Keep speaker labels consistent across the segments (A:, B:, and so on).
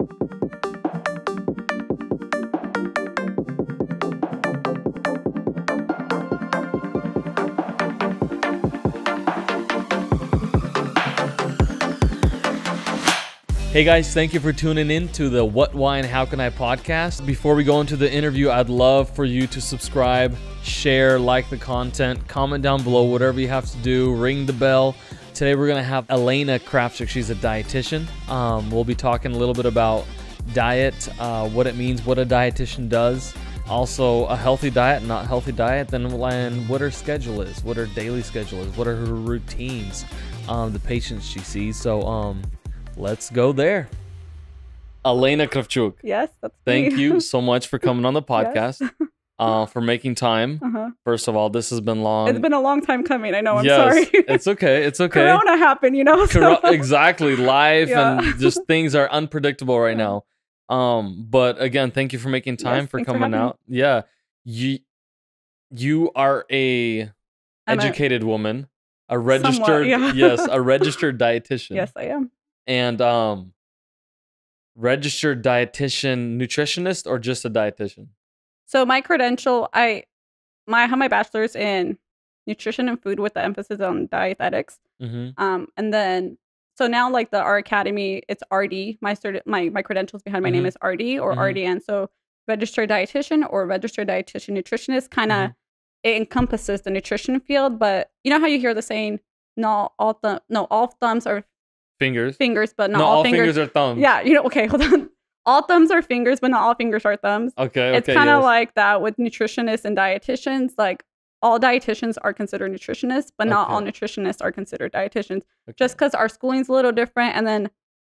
A: Hey guys, thank you for tuning in to the What, Why, and How Can I podcast. Before we go into the interview, I'd love for you to subscribe, share, like the content, comment down below, whatever you have to do, ring the bell. Today we're gonna have Elena Kravchuk. She's a dietitian. Um, we'll be talking a little bit about diet, uh, what it means, what a dietitian does, also a healthy diet, not healthy diet, then and what her schedule is, what her daily schedule is, what are her routines, um, the patients she sees. So um, let's go there. Elena Kravchuk,
B: Yes, that's
A: thank
B: me.
A: you so much for coming on the podcast,
B: Yes.
A: uh, for making time.
B: Uh-huh.
A: First of all, this has been long.
B: It's been a long time coming. I know. I'm
A: yes,
B: sorry.
A: it's okay. It's okay.
B: Corona happened, you know. so-
A: Corru- exactly life
B: Yeah.
A: and just things are unpredictable right
B: Yeah.
A: now um but again thank you for making time
B: Yes,
A: for
B: thanks for
A: coming
B: me.
A: out yeah you you are a
B: I'm a-
A: educated woman a registered
B: yeah.
A: yes a registered dietitian
B: yes, I am.
A: and um registered dietitian nutritionist or just a dietitian
B: So my credential, I my I have my bachelor's in nutrition and food with the emphasis on dietetics.
A: mm-hmm.
B: Um, and then so now like the our academy, it's RD. My certi- my my credentials behind my name
A: Mhm.
B: is RD or
A: Mhm.
B: RDN. So registered dietitian or registered dietitian nutritionist kind of
A: Mhm.
B: it encompasses the nutrition field. But you know how you hear the saying, "No, all thumb, no, all thumbs are
A: fingers
B: fingers, but not
A: no
B: all,
A: all
B: fingers."
A: fingers are thumbs
B: yeah, you know. Okay, hold on. All thumbs are fingers, but not all fingers are thumbs.
A: okay
B: it's
A: okay
B: kind of
A: yes.
B: like that with nutritionists and dietitians. Like all dietitians are considered nutritionists, but not all nutritionists are considered dietitians.
A: Okay.
B: Just because our schooling's a little different, and then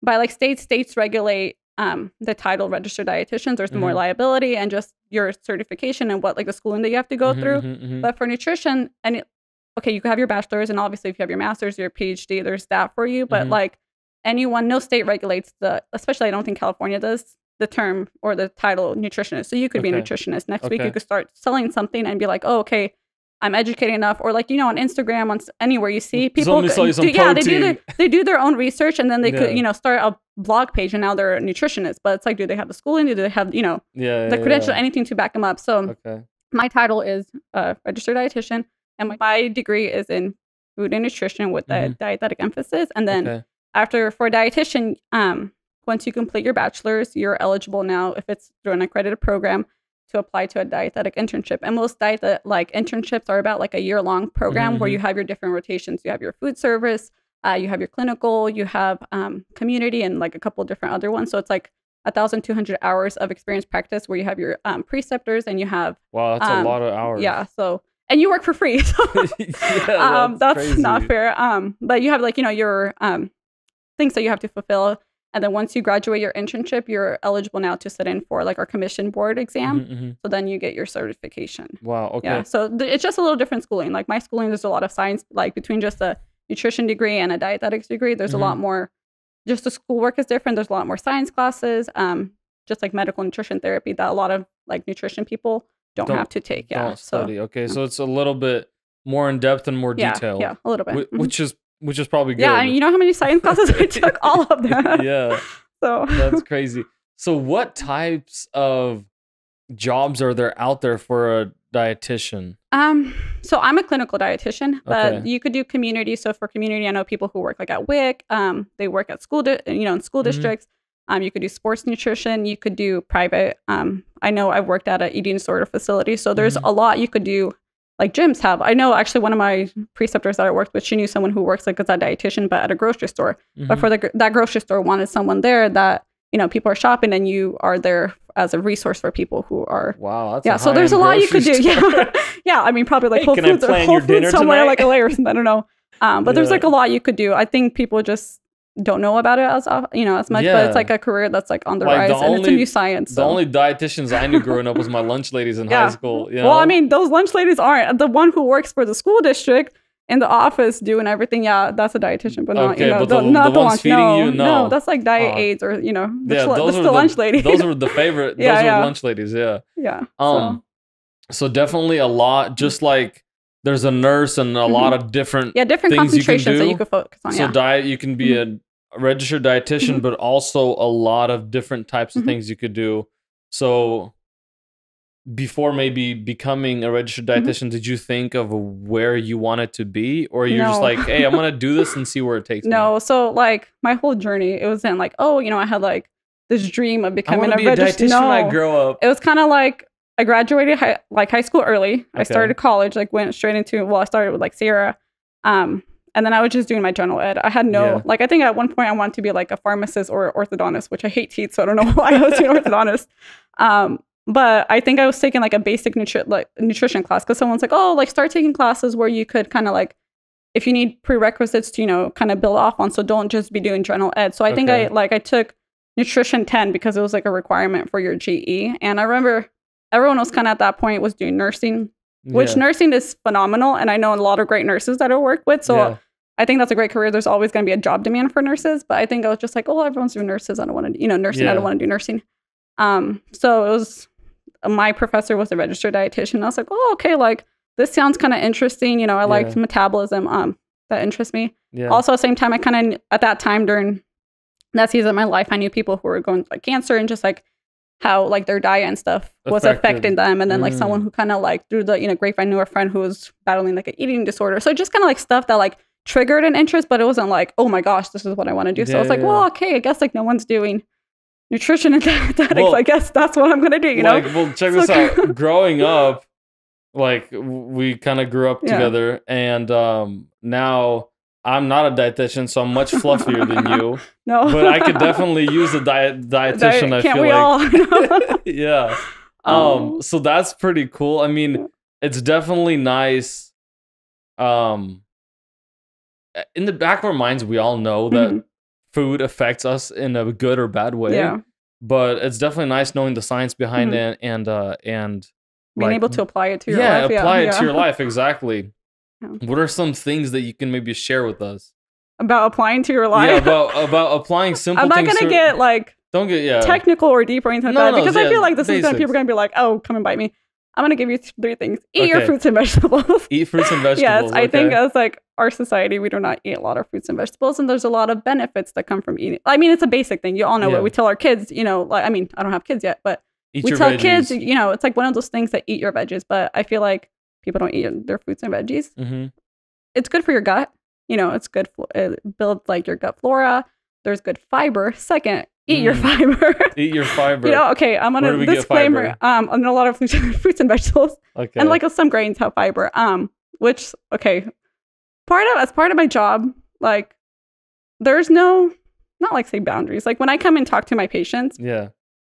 B: by like state states regulate um, the title registered dietitians. There's more
A: Mhm.
B: liability and just your certification and what like the schooling that you have to go
A: Mhm,
B: through.
A: mhm, mhm.
B: But for nutrition, and it, okay, you can have your bachelor's, and obviously if you have your master's, your PhD, there's that for you. But
A: Mhm.
B: like anyone, no state regulates the, especially I don't think California does the term or the title nutritionist. So you could be a nutritionist. Next week you could start selling something and be like, oh, okay. I'm educated enough, or like you know, on Instagram, on anywhere you see people,
A: let sell you some
B: do, yeah, they do their, they do their own research, and then they
A: Yeah.
B: could you know start a blog page, and now they're a nutritionist. But it's like, do they have the schooling? Do they have you know
A: yeah,
B: the
A: yeah,
B: credential, anything to back them up? So
A: okay
B: my title is uh, registered dietitian, and my degree is in food and nutrition with a
A: Mhm.
B: dietetic emphasis. And then
A: okay
B: after for a dietitian, um, once you complete your bachelor's, you're eligible now if it's through an accredited program to apply to a dietetic internship. And most diet like internships are about like a year long program where
A: Mhm,
B: you have your different rotations. You have your food service, uh, you have your clinical, you have um, community, and like a couple different other ones. So it's like. 1,200 hours of experience practice where you have your um, preceptors and you have
A: wow that's
B: um,
A: a lot of hours
B: yeah. So and you work for free. So
A: yeah,
B: um, that's
A: crazy.
B: not fair. Um, but you have like you know your um things that you have to fulfill, and then once you graduate your internship, you're eligible now to sit in for like our commission board exam.
A: Mhm, mhm.
B: So then you get your certification.
A: Wow. Okay.
B: Yeah. So th- it's just a little different schooling. Like my schooling, there's a lot of science. Like between just a nutrition degree and a dietetics degree, there's
A: Mm-hmm.
B: a lot more. Just the schoolwork is different. There's a lot more science classes. Um, just like medical nutrition therapy that a lot of like nutrition people don't,
A: Don't-
B: have to take. Yeah. So
A: study. Okay. So it's a little bit more in depth and more
B: yeah,
A: detailed.
B: yeah, a little bit. Mhm.
A: Which is which is probably good.
B: Yeah, and you know how many science classes I took? All of them.
A: yeah,
B: So
A: that's crazy. So what types of jobs are there out there for a dietitian?
B: um so I'm a clinical dietitian, but
A: Okay.
B: you could do community. So for community, I know people who work like at WIC, um, they work at school di- you know, in school
A: Mhm.
B: districts. Um, you could do sports nutrition, you could do private. Um, I know I've worked at an eating disorder facility. So there's
A: Mhm.
B: a lot you could do like gyms have. I know actually one of my preceptors that I worked with, she knew someone who works like as a dietitian, but at a grocery store. But
A: Mhm.
B: for the that grocery store wanted someone there that you know people are shopping and you are there as a resource for people who are
A: wow, that's
B: yeah. So there's a lot you could do. Yeah, yeah. I mean, probably like
A: Hey,
B: Whole Foods or Whole Foods somewhere
A: tonight?
B: like LA or something. I don't know. Um, but there's like a lot you could do. I think people just don't know about it as you know as much. But it's like a career that's like on the
A: Like,
B: rise
A: the
B: and it's a new science.
A: The only dietitians I knew growing up was my lunch ladies in
B: Yeah.
A: high school. You
B: Well, I mean, those lunch ladies aren't the one who works for the school district in the office doing everything. Yeah, that's a dietitian, but not
A: Okay,
B: you know, the,
A: the-
B: not
A: the
B: the,
A: ones
B: lunch.
A: feeding
B: no,
A: you? No.
B: that's like diet
A: Oh.
B: aids or you know, the,
A: yeah, those
B: the, the lunch lady.
A: those were the favorite.
B: Yeah,
A: those
B: yeah.
A: were lunch ladies. Yeah.
B: yeah.
A: Um. So. definitely a lot. Just like there's a nurse and a lot of different.
B: Mm-hmm. yeah, different
A: things you
B: concentrations that you could focus on.
A: So
B: yeah. Mm-hmm.
A: diet, you can be a a registered dietitian,
B: Mhm.
A: but also a lot of different types of
B: Mhm.
A: things you could do. So before maybe becoming a registered
B: Mhm.
A: dietitian, did you think of where you wanted to be? Or you're just like, hey, I'm gonna do this and see where it takes me?
B: No, so like my whole journey, it wasn't like, oh, you know, I had like this dream of becoming a
A: be
B: registered.
A: dietitian
B: No,
A: I grow up.
B: it was kind of like I graduated high, like high school early. I started college, like went straight into well, I started with like Sierra, um, and then I was just doing my general ed. I had no
A: Yeah.
B: like I think at one point I wanted to be like a pharmacist or orthodontist, which I hate teeth, so I don't know why I was doing orthodontist. Um, but I think I was taking like a basic nutri- like nutrition class because someone's like, oh, like start taking classes where you could kind of like if you need prerequisites to you know kind of build off on, so don't just be doing general ed. So I think I like I took nutrition 10 because it was like a requirement for your GE. And I remember everyone was kind of at that point was doing nursing, which
A: Yeah.
B: nursing is phenomenal. And I know a lot of great nurses that I work with. So
A: Yeah.
B: I think that's a great career. There's always going to be a job demand for nurses. But I think I was just like, oh, everyone's doing nurses. I don't want to, you know, nursing. I don't want to do nursing. Um, so it was my professor was a registered dietitian. I was like, oh, okay, like this sounds kind of interesting. You know, I liked metabolism. Um, that interests me
A: yeah.
B: also at the same time i kind of at that time during that season of my life i knew people who were going like cancer and just like how like their diet and stuff was
A: Affected.
B: affecting them and then like
A: Mm.
B: someone who kind of like through the you know grapevine knew a friend who was battling like an eating disorder so just kind of like stuff that like triggered an interest but it wasn't like oh my gosh this is what i want to do so i was like
A: yeah.
B: well okay i guess like no one's doing nutrition and dietetics
A: Well,
B: i guess that's what i'm gonna do you know
A: like, well, check
B: So
A: this out. Growing up, like we kind of grew up
B: Yeah.
A: together, and um, now I'm not a dietitian, so I'm much fluffier than you.
B: no
A: But I could definitely use a diet dietitian. I
B: can't
A: feel
B: we
A: like,
B: all
A: yeah. Um, so that's pretty cool. I mean, it's definitely nice. Um, in the back of our minds, we all know that
B: Mhm.
A: food affects us in a good or bad way.
B: yeah
A: But it's definitely nice knowing the science behind
B: Mhm.
A: it and uh and
B: being
A: like,
B: able to apply it to your
A: yeah,
B: life
A: apply
B: yeah,
A: it to your life exactly.
B: Yeah.
A: What are some things that you can maybe share with us?
B: about applying to your life
A: Yeah, about about applying simple
B: I'm not gonna
A: to-
B: get like
A: don't get yeah.
B: technical or deep or anything like
A: No,
B: that
A: no,
B: because I feel like this is gonna people are gonna be like, oh, come and bite me. I'm gonna give you three things: eat your fruits and vegetables.
A: Eat fruits and vegetables.
B: yes, I think
A: okay.
B: as like our society, we do not eat a lot of fruits and vegetables, and there's a lot of benefits that come from eating. I mean, it's a basic thing. You all know
A: Yeah.
B: what we tell our kids. You know, like I mean, I don't have kids yet, but
A: Eat
B: we tell
A: veggies.
B: kids, you know, it's like one of those things that eat your veggies. But I feel like people don't eat their fruits and veggies.
A: hmm
B: It's good for your gut. You know, it's good. It builds like your gut flora. There's good fiber. Second, eat your
A: Mm.
B: fiber.
A: Eat your fiber.
B: You know, okay, I'm
A: Where
B: gonna
A: do we get
B: disclaimer. Um, on a lot of fruits, fruits and vegetables,
A: okay.
B: and like some grains have fiber. Um, which okay, part of as part of my job, like there's no, not like say boundaries. Like when I come and talk to my patients,
A: yeah.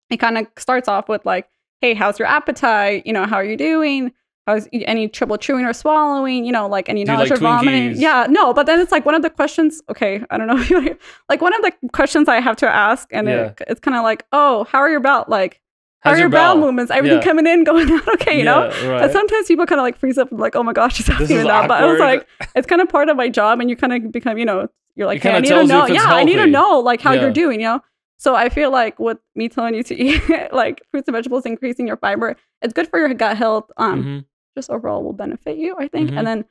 B: it kind of starts off with like, "Hey, how's your appetite? You know, how are you doing? How's any trouble chewing or swallowing? You know, like any nausea
A: like
B: or vomiting? Yeah, no. But then it's like one of the questions. Okay, I don't know. if you wanna- like one of the questions I have to ask, and it, it's kind of like, "Oh, how are your bowel? Like, how are your bowel
A: bowel?
B: movements? Everything
A: Yeah.
B: coming in, going out? Okay, you know."
A: Right.
B: And sometimes people kind of like freeze up and like, oh my gosh, she's asking me that. But I was like, it's kind of part of my job, and you kind of become, you know, you're like,
A: It
B: hey, I need to know,
A: it's
B: yeah, I need to know like how
A: Yeah.
B: you're doing, you know. So I feel like with me telling you to eat like fruits and vegetables, increasing your fiber, it's good for your gut health. Um,
A: Mhm.
B: Just overall will benefit you, I think.
A: Mhm.
B: And then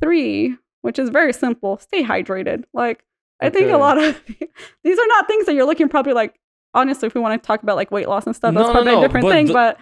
B: three, which is very simple, stay hydrated. Like I think a lot of these are not things that you're looking probably like honestly, if we want to talk about like weight loss and stuff,
A: No,
B: that's probably
A: no,
B: a different
A: but
B: thing.
A: the-
B: but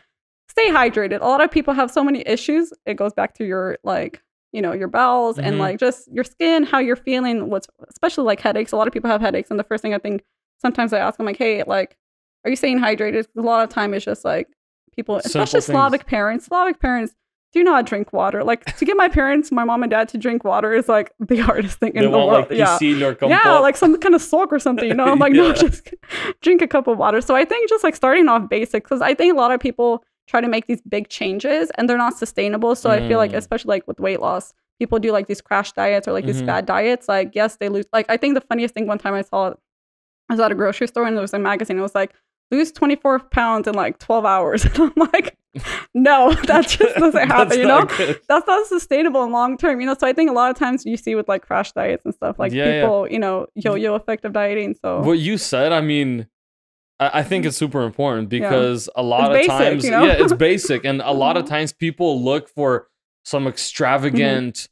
B: stay hydrated. A lot of people have so many issues. It goes back to your like, you know, your bowels and
A: Mhm.
B: like just your skin, how you're feeling, what's especially like headaches. A lot of people have headaches. And the first thing I think sometimes I ask them like, hey, like, are you staying hydrated? a lot of time it's just like people,
A: Simple
B: especially
A: things.
B: Slavic parents, Slavic parents do not drink water. Like to get my parents, my mom and dad to drink water is like the hardest thing
A: They
B: in the world.
A: like
B: yeah. Yeah, like some kind of soak or something, you know? I'm like, no, just drink a cup of water. So I think just like starting off basic, because I think a lot of people try to make these big changes and they're not sustainable. So I feel like,
A: Mm.
B: especially like with weight loss, people do like these crash diets or like these
A: Mhm.
B: fad diets. Like, yes, they lose. Like, I think the funniest thing one time I saw, I was at a grocery store and there was a magazine. It was like, lose 24 pounds in like 12 hours. And I'm like, no, that just doesn't happen, you know?
A: good.
B: that's not sustainable in long term, you know. So I think a lot of times you see with like crash diets and stuff, like
A: Yeah, yeah.
B: people, you know, yo-yo effective dieting. So
A: What you said, I mean, I, I think it's super important because a lot
B: Mm-hmm. It's
A: of
B: basic,
A: times,
B: you know?
A: yeah, it's basic, and a lot of
B: Mhm.
A: times people look for some extravagant,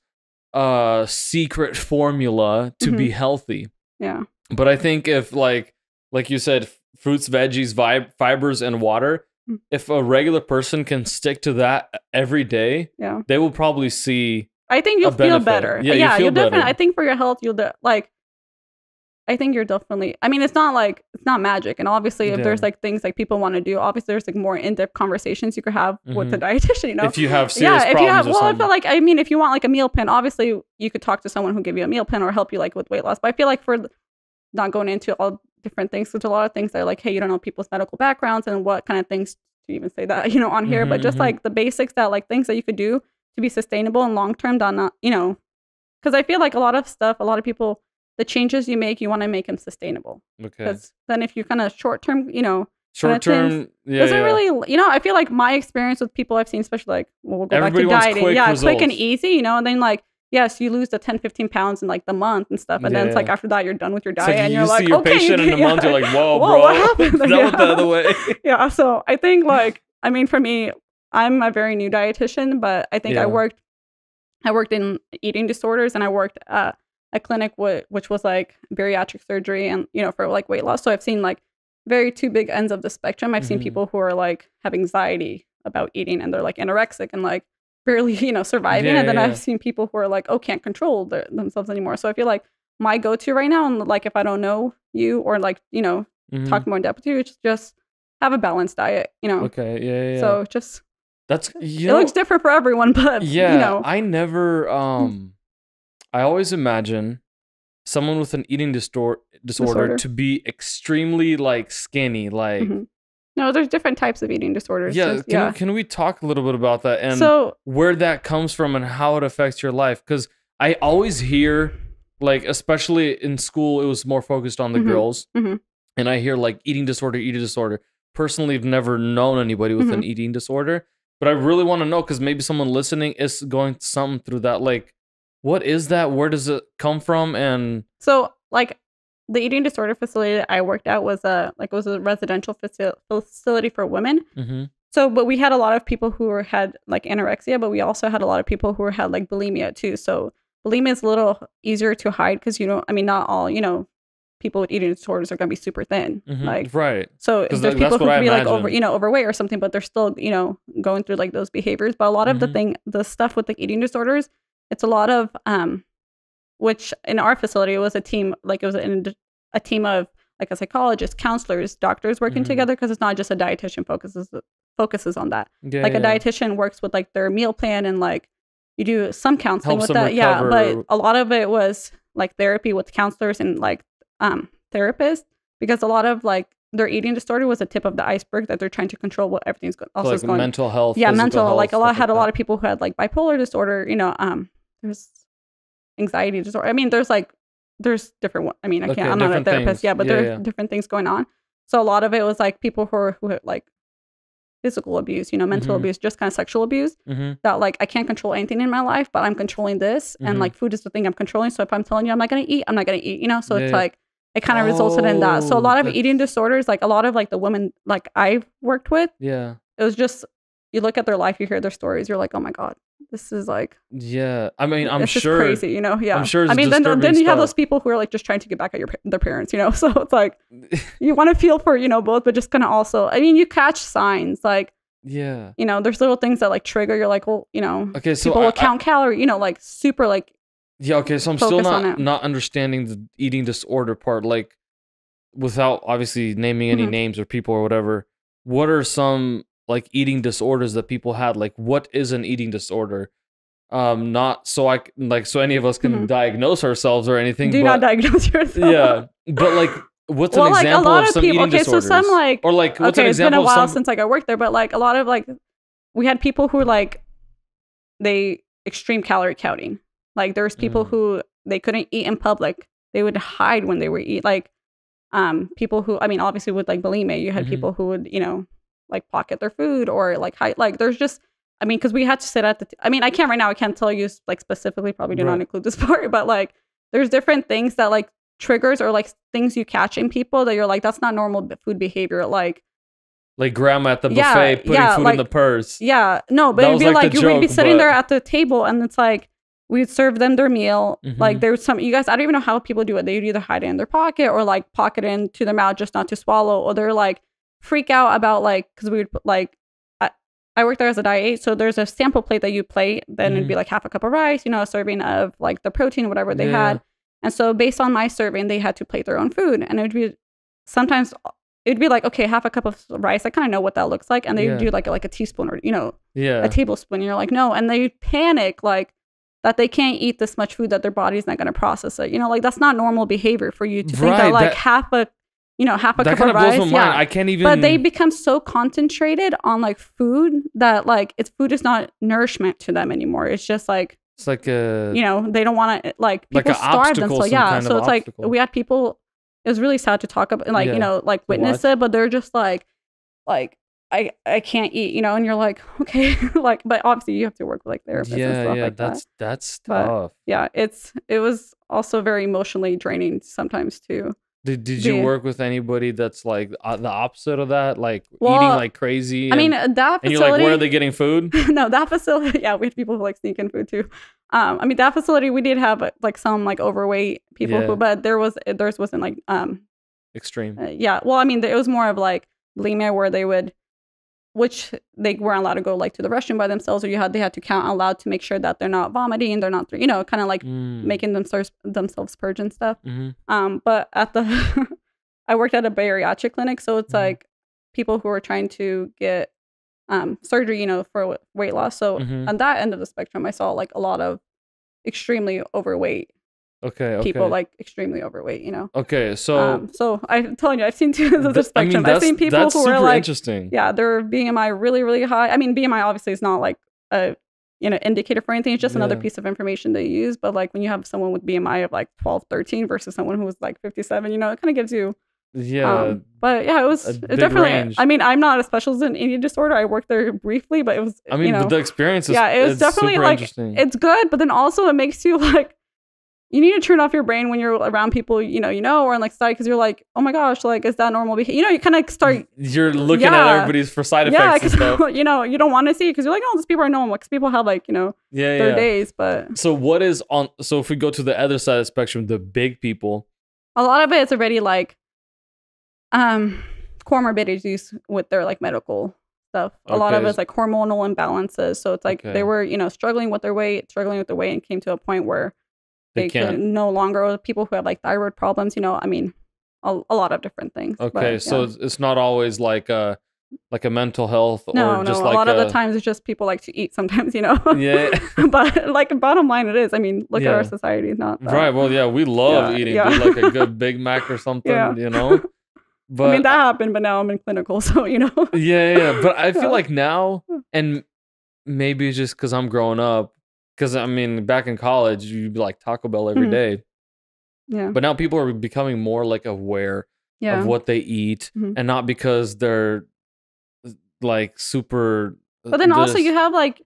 A: uh, secret formula to be healthy.
B: yeah,
A: But I think if like like you said, fruits, veggies, vi- fibers, and water. If a regular person can stick to that every day,
B: Yeah.
A: they will probably see.
B: I think you'll feel better.
A: Yeah, you
B: Yeah,
A: feel
B: will definitely. I think for your health, you'll de- like. I think you're definitely. I mean, it's not like it's not magic, and obviously, if
A: Yeah.
B: there's like things like people want to do, obviously, there's like more in-depth conversations you could have with the dietitian. You know,
A: Mm-hmm. If you have serious
B: yeah, if you have, well, I feel like I mean, if you want like a meal plan, obviously you could talk to someone who give you a meal plan or help you like with weight loss. But I feel like for not going into all different things, there's a lot of things that are like, hey, you don't know people's medical backgrounds and what kind of things to even say that you know on here. But
A: Mhm,
B: just
A: mhm.
B: like the basics that like things that you could do to be sustainable and long term, that not you know, because I feel like a lot of stuff, a lot of people, the changes you make, you want to make them sustainable.
A: okay,
B: Because then if you kind of short term, you know,
A: short term, yeah,
B: doesn't
A: yeah.
B: really you know i feel like my experience with people i've seen especially like well, we'll go
A: Everybody
B: back to dieting
A: quick
B: yeah quick and easy you know and then like yes you lose the 10 15 pounds in like the month and stuff and then it's like after that you're done with your diet
A: like
B: and
A: you
B: you're like
A: see your
B: okay
A: patient in a
B: yeah.
A: month, you're like, whoa,
B: Whoa,
A: bro,
B: what happened?
A: that
B: Yeah.
A: the other way.
B: yeah so i think like i mean for me i'm a very new dietitian but i think
A: Yeah.
B: i worked i worked in eating disorders and i worked at a clinic w- which was like bariatric surgery and you know for like weight loss so i've seen like very two big ends of the spectrum i've seen
A: Mhm.
B: people who are like have anxiety about eating and they're like anorexic and like barely you know surviving
A: Yeah,
B: and then
A: yeah, yeah.
B: i've seen people who are like oh can't control their, themselves anymore so i feel like my go-to right now and like if i don't know you or like you know
A: Mhm.
B: talk more in depth with you it's just have a balanced diet you know
A: Okay, yeah, yeah.
B: so just
A: that's you
B: it
A: know,
B: looks different for everyone, but
A: yeah.
B: you know,
A: I never um, I always imagine someone with an eating distor- disorder,
B: Disorder.
A: to be extremely like skinny, like
B: Mhm. No, there's different types of eating disorders.
A: yeah. Can,
B: yeah.
A: can we talk a little bit about that and
B: so
A: where that comes from and how it affects your life? Because I always hear, like, especially in school, it was more focused on the
B: Mhm,
A: girls,
B: mhm.
A: and I hear like eating disorder, eating disorder. Personally, I've never known anybody with an eating disorder, but I really want to know because maybe someone listening is going something through that. Like, what is that? Where does it come from? And
B: so like the eating disorder facility that I worked at was a like it was a residential faci- facility for women.
A: Mhm.
B: So, but we had a lot of people who were, had like anorexia, but we also had a lot of people who had like bulimia too. So bulimia is a little easier to hide because you know, I mean, not all you know, people with eating disorders are gonna be super thin.
A: Mhm.
B: Like
A: right,
B: So there's
A: that's
B: people who could be like over, you know, overweight or something, but they're still, you know, going through like those behaviors. But a lot of the
A: Mhm.
B: thing, the stuff with like eating disorders, it's a lot of, um, which in our facility it was a team, like it was a team of like a psychologist, counselors, doctors working
A: Mhm.
B: together because it's not just a dietitian focuses focuses on that.
A: yeah,
B: like a dietitian works with like their meal plan and like you do some counseling
A: Helps
B: with that. Yeah, but a lot of it was like therapy with counselors and like um therapists because a lot of like their eating disorder was a tip of the iceberg that they're trying to control what everything's go- also
A: like
B: is going.
A: mental health.
B: yeah, mental.
A: health,
B: like a lot had a lot of people who had like bipolar disorder. You know, um, there's anxiety disorder. I mean, there's like there's different. one- I mean, I
A: Okay,
B: can't. I'm not a therapist.
A: things.
B: Yeah, but
A: Yeah,
B: there's
A: yeah.
B: different things going on. So a lot of it was like people who are who had like physical abuse, you know, mental
A: Mhm.
B: abuse, just kind of sexual abuse.
A: Mhm.
B: That like I can't control anything in my life, but I'm controlling this,
A: Mhm.
B: and like food is the thing I'm controlling. So if I'm telling you I'm not gonna eat, I'm not gonna eat. You know, so it's like it kind of resulted in that. So a
A: Oh,
B: lot of eating disorders, like a lot of like the women like I've worked with,
A: Yeah,
B: it was just you look at their life, you hear their stories, you're like, oh my god, this is like
A: yeah. I mean, I'm sure.
B: crazy, you know? Yeah, I'm
A: sure it's
B: I mean, then then you have those people who are like just trying to get back at your their parents, you know? So it's like you want to feel for you know both, but just kind of also, I mean, you catch signs like
A: yeah.
B: you know, there's little things that like trigger. You're like, well, you know,
A: Okay, so
B: people
A: I-
B: will
A: I-
B: count calorie, you know, like super like
A: Yeah, okay, so I'm still not not understanding the eating disorder part like without obviously naming any
B: Mhm.
A: names or people or whatever. What are some like eating disorders that people had? Like what is an eating disorder? Um not so i like so any of us can
B: Mhm.
A: diagnose ourselves or anything
B: do
A: but
B: not diagnose yourself.
A: yeah, but like what's
B: well,
A: an
B: like a
A: example
B: lot
A: of
B: of
A: some
B: people.
A: eating
B: Okay, so
A: disorders?
B: some like
A: or like what's an
B: okay, it's been a while
A: some
B: since like I worked there, but like a lot of like we had people who like they extreme calorie counting. Like there's people
A: Mm.
B: who they couldn't eat in public. They would hide when they were eat. Like um people who I mean obviously with like bulimia, you had
A: Mhm.
B: people who would you know like pocket their food or like hide. Like there's just I mean because we had to sit at the. T- I mean I can't right now. I can't tell you like specifically. Probably do not include this part, but like there's different things that like triggers or like things you catch in people that you're like that's not normal food behavior. Like
A: like grandma at the
B: Yeah,
A: buffet putting
B: yeah,
A: food
B: like-
A: in the purse.
B: yeah, no, but
A: That
B: it'd be
A: like
B: like, you would be sitting there at the table and it's like we'd serve them their meal. Like
A: Mhm.
B: there was some you guys, I don't even know how people do it. They'd either hide it in their pocket or like pocket it into their mouth just not to swallow, or they're like freak out about like because we would put like I, I worked there as a diet, so there's a sample plate that you plate, then it'd be mm-hmm. like half a cup of rice, you know, a serving of like the protein, whatever they
A: Yeah.
B: had. And so based on my serving, they had to plate their own food. And it would be sometimes it'd be like, okay, half a cup of rice. I kind of know what that looks like. And they
A: Yeah.
B: do like like a teaspoon or you know,
A: Yeah.
B: a tablespoon. You're like, no. And they panic like that they can't eat this much food that their body's not gonna process it. You know, like that's not normal behavior for you to think that like
A: that-
B: half a you know, half a
A: that
B: cup
A: kind
B: of
A: of blows
B: rice.
A: my mind.
B: yeah.
A: I can't even.
B: but they become so concentrated on like food that like it's food is not nourishment to them anymore. It's just like
A: it's like a.
B: you know they don't want to like
A: Like
B: people
A: a
B: starve
A: obstacle,
B: themselves yeah so it's like we had people it was really sad to talk about like
A: Yeah,
B: you know like witness it but they're just like like i i can't eat you know and you're like okay like but obviously you have to work with like therapists and
A: yeah,
B: stuff
A: yeah.
B: like
A: that's
B: that
A: that's
B: But-
A: tough.
B: yeah it's it was also very emotionally draining sometimes too
A: Did, did you work with anybody that's like uh, the opposite of that, like eating like crazy?
B: i mean
A: and,
B: that
A: and
B: facility
A: you're like, where are they getting food?
B: no, that facility. Yeah, we had people who like sneak in food too. Um, I mean, that facility we did have uh, like some like overweight people
A: Yeah.
B: who, but there was theirs wasn't like um,
A: Extreme.
B: uh, yeah. Well, I mean, it was more of like bulimia where they would, which they weren't allowed to go like to the restroom by themselves, or you had they had to count allowed to make sure that they're not vomiting, they're not, you know, kind of like
A: Mm,
B: making themselves themselves purge and stuff.
A: mhm.
B: Um, but at the, I worked at a bariatric clinic, so it's
A: Mhm.
B: like people who are trying to get um, surgery, you know, for w- weight loss. So
A: Mhm.
B: on that end of the spectrum, I saw like a lot of extremely overweight
A: Okay. Okay.
B: people, like extremely overweight, you know.
A: okay. So.
B: um, so I'm telling you, I've seen two of the
A: th- I mean,
B: spectrum. I've seen people
A: that's
B: who
A: super
B: are like,
A: interesting.
B: yeah, their BMI really, really high. I mean, BMI obviously is not like a you know indicator for anything. It's just another piece of information they use. But like when you have someone with BMI of like 12, 13 versus someone who was like 57, you know, it kind of gives you.
A: Yeah.
B: Um, but yeah, it was
A: a
B: it
A: big
B: definitely.
A: range.
B: I mean, I'm not a specialist in eating disorder. I worked there briefly, but it was.
A: I mean,
B: you know,
A: the experience is.
B: yeah, it was definitely, like,
A: interesting.
B: it's good, but then also it makes you like. You need to turn off your brain when you're around people you know you know or in like study because you're like oh my gosh like is that normal behavior you know you kind of start
A: You're looking at everybody's for side
B: yeah,
A: effects stuff.
B: you know you don't want to see because you're like, oh, these people are normal. Because people have like you know
A: Yeah,
B: their
A: yeah.
B: days, but
A: So what is on? So if we go to the other side of the spectrum, the big people.
B: a lot of it is already like um comorbidities with their like medical stuff. A lot of it's like hormonal imbalances. So it's like
A: Okay.
B: they were you know struggling with their weight, struggling with their weight, and came to a point where
A: They
B: could no longer. People who have like thyroid problems, you know, I mean, a, a lot of different things.
A: Okay, so
B: yeah.
A: it's, it's not always like a like a mental health
B: no,
A: or
B: no.
A: just
B: a lot
A: a,
B: of the times it's just people like to eat. Sometimes, you know.
A: Yeah.
B: but like bottom line, it is. I mean, look at our society. Not that.
A: Right. Well, yeah, we love
B: Yeah,
A: eating
B: yeah.
A: like a good Big Mac or something,
B: Yeah.
A: you know. But
B: I mean, that happened, but now I'm in clinical, so you know.
A: yeah, yeah. But I feel
B: Yeah.
A: like now, and maybe just because I'm growing up. Because I mean, back in college, you'd be like Taco Bell every
B: Mhm.
A: day.
B: yeah.
A: But now people are becoming more like aware
B: Yeah.
A: of what they eat,
B: Mhm.
A: and not because they're like super.
B: But then also you have like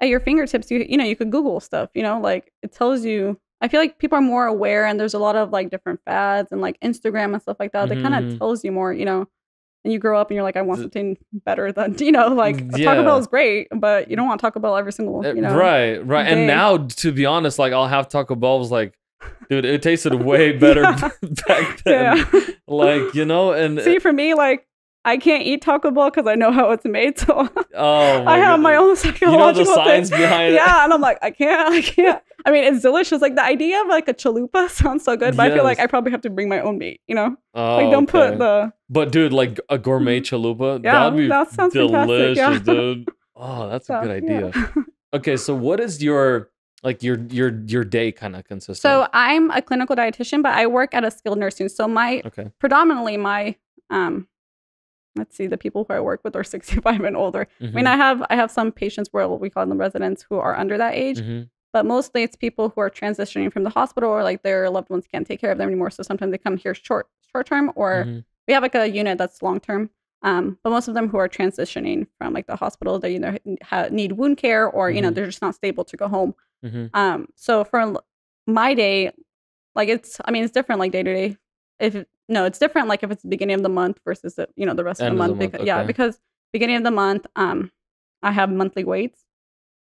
B: at your fingertips, you you know, you could Google stuff, you know, like it tells you I feel like people are more aware and there's a lot of like different fads and like Instagram and stuff like that. That kind
A: Mhm.
B: of tells you more, you know. And you grow up and you're like, I want something better than you know, like
A: Mm,
B: Taco. Bell is great, but you don't want Taco Bell every single,
A: Uh,
B: you know.
A: right, right. And now, to be honest, like I'll have Taco Bell's like, dude, it tasted way better
B: Yeah.
A: back then.
B: Yeah.
A: Like you know, and
B: See, for me, like I can't eat Taco Bell because I know how it's made, so
A: oh,
B: I have my own psychological you
A: the science
B: thing.
A: behind it.
B: yeah, and I'm like, I can't, I can't. I mean, it's delicious. Like the idea of like a chalupa sounds so good, but I feel like I probably have to bring my own meat. You know,
A: Oh,
B: like don't
A: okay.
B: put the
A: But dude, like a gourmet chalupa,
B: Yeah,
A: that'd be
B: that sounds
A: delicious,
B: yeah.
A: dude. Oh, that's a
B: stuff,
A: good
B: yeah.
A: idea. Okay, so what is your like your your your day kind of consist
B: So? I'm a clinical dietitian, but I work at a skilled nursing. So my
A: Okay.
B: predominantly my um, let's see, the people who I work with are 65 and older. I
A: Mm-hmm.
B: mean, I have I have some patients where we call them residents who are under that age.
A: Mhm.
B: but mostly it's people who are transitioning from the hospital or like their loved ones can't take care of them anymore. So sometimes they come here short short term or
A: Mhm.
B: we have like a unit that's long term. Um, but most of them who are transitioning from like the hospital, they either ha- need wound care or you know
A: Mhm.
B: they're just not stable to go home.
A: Mhm.
B: Um, so for my day, like it's I mean it's different like day to day. If no, it's different like if it's the beginning of the month versus the, you know the rest
A: End
B: of
A: of
B: the
A: the
B: month.
A: month,
B: because, Yeah, because beginning of the month, um, I have monthly weights.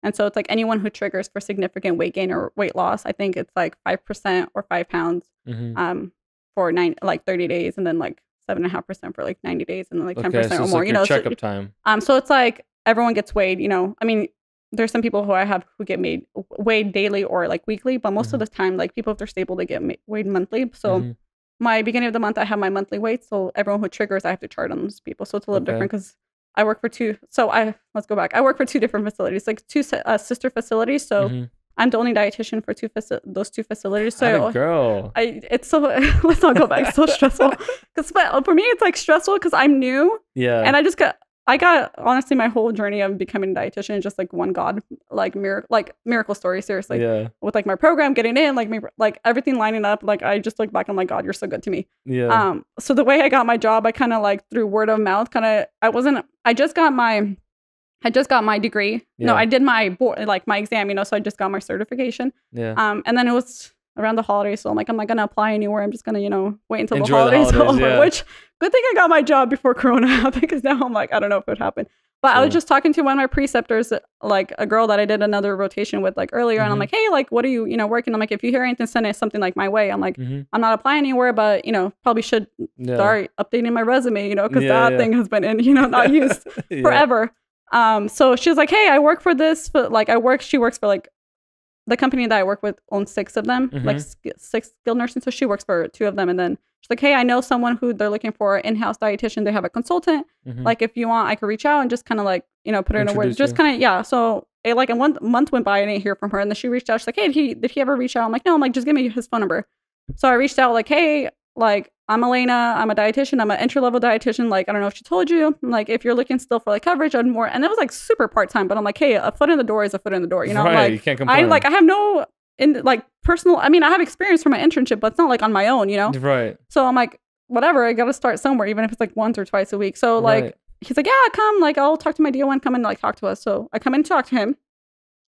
B: And so it's like anyone who triggers for significant weight gain or weight loss, I think it's like five percent or five pounds
A: Mhm.
B: um for nine like 30 days and then like seven and a half percent for like 90 days and then like 10
A: Okay,
B: percent
A: so
B: or more
A: like
B: you know so,
A: checkup time.
B: um so it's like everyone gets weighed you know i mean there's some people who i have who get made weighed daily or like weekly but most
A: Mhm.
B: of the time like people if they're stable they get ma- weighed monthly so
A: Mhm.
B: My beginning of the month i have my monthly weight so everyone who triggers i have to chart on those people so it's a little
A: Okay.
B: different because i work for two so i let's go back i work for two different facilities like two uh, sister facilities so
A: Mhm.
B: i'm the only dietitian for two faci- those two facilities so
A: girl.
B: I it's so let's not go back. It's so stressful because for me it's like stressful because I'm new
A: Yeah.
B: and I just got I got honestly my whole journey of becoming a dietitian is just like one god like miracle like miracle story seriously
A: yeah.
B: with like my program getting in like me like everything lining up like I just look back and I'm like God you're so good to me
A: Yeah.
B: um so the way I got my job I kind of like through word of mouth kind of I wasn't I just got my I just got my degree no I did my board like my exam you know so I just got my certification
A: yeah.
B: um, and then it was around the holidays, so I'm like, I'm not gonna apply anywhere. I'm just gonna, you know, wait until
A: Enjoy
B: the
A: the
B: holidays,
A: holidays,
B: are over.
A: yeah.
B: Which good thing I got my job before Corona happened, because now I'm like, I don't know if it would happen. But I was just talking to one of my preceptors, like a girl that I did another rotation with, like earlier, and I'm
A: Mhm.
B: like, hey, like, what are you, you know, working? I'm like, if you hear anything, send it something like my way. I'm like,
A: Mhm.
B: I'm not applying anywhere, but you know, probably should
A: yeah.
B: start updating my resume, you know, because
A: Yeah,
B: that thing has been in, you know, not used forever. Um, so she was like, "Hey, I work for this, but like I work." She works for like the company that I work with owns six of them, like
A: Mhm.
B: sk- six skilled nursing. So she works for two of them, and then she's like, "Hey, I know someone who they're looking for an in-house dietitian. They have a consultant.
A: Mhm.
B: Like, if you want, I could reach out and just kind of like you know put her in a word. Just kind of yeah. So it, like a one month went by, I didn't hear from her, and then she reached out. She's like, "Hey, did he did he ever reach out?" I'm like, "No." I'm like, "Just give me his phone number." So I reached out like, "Hey." Like I'm Elena. I'm a dietitian. I'm an entry level dietitian. Like I don't know if she told you. Like if you're looking still for like coverage and more, and it was like super part time. But I'm like, hey, a foot in the door is a foot in the door. You know,
A: right.
B: like
A: you can't
B: I like I have no in like personal. I mean, I have experience from my internship, but it's not like on my own. You know,
A: Right.
B: so I'm like, whatever. I got to start somewhere, even if it's like once or twice a week. So like
A: Right.
B: he's like, yeah, come. Like I'll talk to my DON. Come and like talk to us. So I come and talk to him.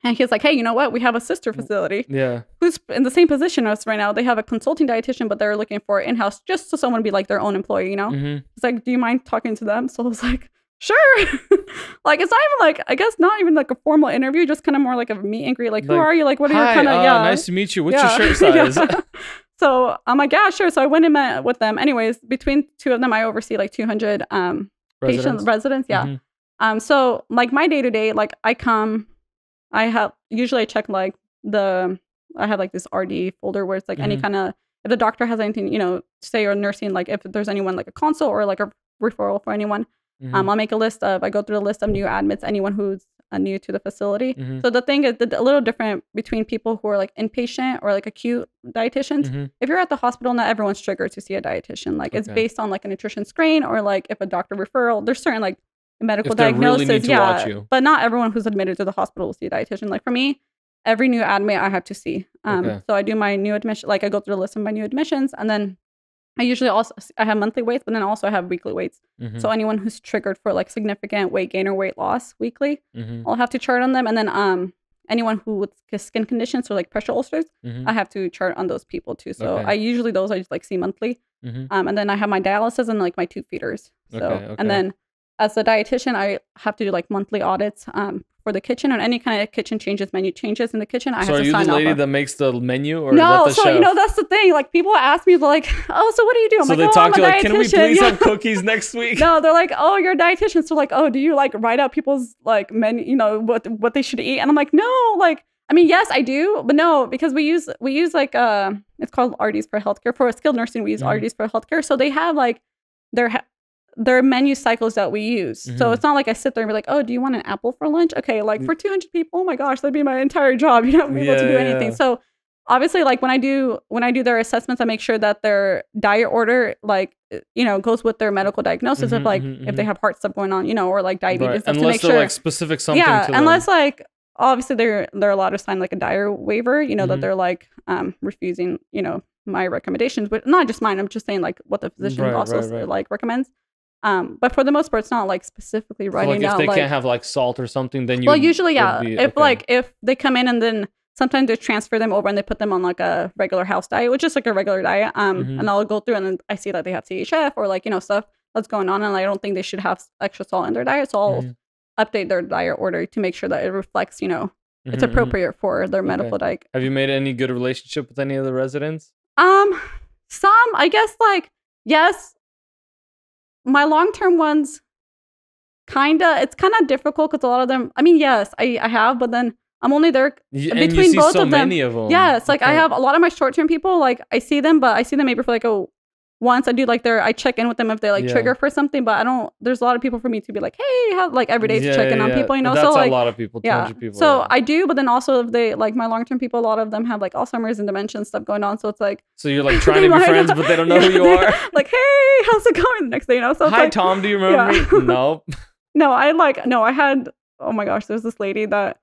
B: And he's like, hey, you know what? We have a sister
A: Mm.
B: facility
A: Yeah.
B: who's in the same position as us right now. They have a consulting dietitian, but they're looking for in house just so someone be like their own employee, you know?
A: hmm
B: It's like, do you mind talking to them? So I was like, sure. like, it's not even like, I guess not even like a formal interview, just kind of more like a meet and greet. Like, who are you? Like, what are
A: Hi,
B: your kind of,
A: uh,
B: yeah.
A: Nice to meet you. What's
B: yeah.
A: your shirt size?
B: So I'm like, yeah, sure. So I went and met with them. Anyways, between two of them, I oversee like 200 um,
A: Residents?
B: patients, residents. Yeah.
A: Mhm.
B: Um, so like my day to day, like I come, I have usually I check like the I have like this RD folder where it's like any
A: Mhm.
B: kind of if the doctor has anything, you know, say or nursing, like if there's anyone like a consult or like a referral for anyone,
A: Mhm.
B: um, I'll make a list of I go through the list of new admits, anyone who's uh, new to the facility.
A: Mhm.
B: So the thing is the, a little different between people who are like inpatient or like acute dietitians.
A: Mhm.
B: If you're at the hospital, not everyone's triggered to see a dietitian. Like it's based on like a nutrition screen or like if a doctor referral. There's certain like medical
A: If really
B: diagnosis,
A: to
B: yeah. But not everyone who's admitted to the hospital will see a dietitian. Like for me, every new admit I have to see. Um,
A: Okay.
B: so I do my new admission, like I go through the list of my new admissions, and then I usually also I have monthly weights, but then also I have weekly weights.
A: Mhm.
B: So anyone who's triggered for like significant weight gain or weight loss weekly,
A: Mhm.
B: I'll have to chart on them, and then um anyone who with skin conditions or like pressure ulcers,
A: Mhm.
B: I have to chart on those people too. So
A: Okay.
B: I usually those I just like see monthly.
A: Mhm.
B: Um, and then I have my dialysis and like my tube feeders. So
A: okay.
B: and then as a dietitian, I have to do like monthly audits um for the kitchen and any kind of kitchen changes, menu changes in the kitchen. I
A: So
B: have
A: are
B: to
A: you
B: sign
A: the
B: off.
A: lady
B: on.
A: that makes the menu, or
B: no,
A: is that the
B: so
A: chef?
B: you know that's the thing. Like people ask me like, oh, so what do you do? I'm
A: so
B: like,
A: they
B: oh,
A: talk
B: I'm
A: to you like, can we
B: dietitian."
A: please
B: Yeah.
A: have cookies next week?
B: No, they're like, oh, you're a dietitian. So like, oh, do you like write out people's like menu, you know, what what they should eat? And I'm like, no, like, I mean, yes, I do, but no, because we use we use like uh, it's called RDs for healthcare for skilled nursing. We use. RDs for healthcare, so they have like their ha- their menu cycles that we use. So
A: Mhm.
B: it's not like I sit there and be like, oh, do you want an apple for lunch? Okay, like
A: Mm.
B: for 200 people, oh my gosh, that'd be my entire job. You know, be able to do anything.
A: yeah.
B: So obviously like when i do when i do their assessments i make sure that their diet order like uh, you know goes with their medical diagnosis
A: Mhm,
B: of like
A: mhm,
B: if they
A: mhm.
B: have heart stuff going on you know or like diabetes
A: Right.
B: stuff to
A: Unless
B: make
A: they're
B: sure
A: like specific something
B: yeah
A: to them.
B: unless like obviously they're they're allowed to sign like a diet waiver you know that they're like um refusing you know my recommendations but not just mine i'm just saying like what the physician
A: Right,
B: also
A: right, right.
B: like recommends um but for the most part it's not like specifically
A: So,
B: writing
A: like if
B: down
A: they
B: like
A: can't have like salt or something, then you
B: well, usually, yeah.
A: be-
B: if
A: okay.
B: like if they come in and then sometimes they transfer them over and they put them on like a regular house diet, which is like a regular diet. Um,
A: Mhm.
B: and I'll go through and then I see that they have CHF or like you know stuff that's going on, and I don't think they should have extra salt in their diet, so I'll
A: Mhm.
B: update their diet order to make sure that it reflects, you know, it's
A: Mhm, mhm.
B: appropriate for their
A: Okay.
B: medical diet.
A: Have you made any good relationship with any of the residents?
B: Um, some I guess like yes, my long term ones, kinda. It's kind of difficult because a lot of them. I mean, yes, I I have, but then I'm only there. Between
A: and you see
B: both
A: so
B: of them-
A: many of them.
B: Yes, like I have a lot of my short term people. Like I see them, but I see them maybe for like a once. I do like their I check in with them if they like
A: Yeah.
B: trigger for something, but I don't. There's a lot of people for me to be like, hey, how like every day to check in on people, you know.
A: That's
B: so like
A: a lot of people.
B: yeah.
A: people.
B: so
A: yeah.
B: I do, but then also if they like my long term people, a lot of them have like Alzheimer's and dementia and stuff going on. So it's like
A: So you're like trying to be friends, but they don't know who you are.
B: like, hey, how's it going? The next day, you know. So
A: Hi
B: like,
A: Tom, do you remember
B: Yeah.
A: me? No.
B: no, I like no, I had oh my gosh, there's this lady that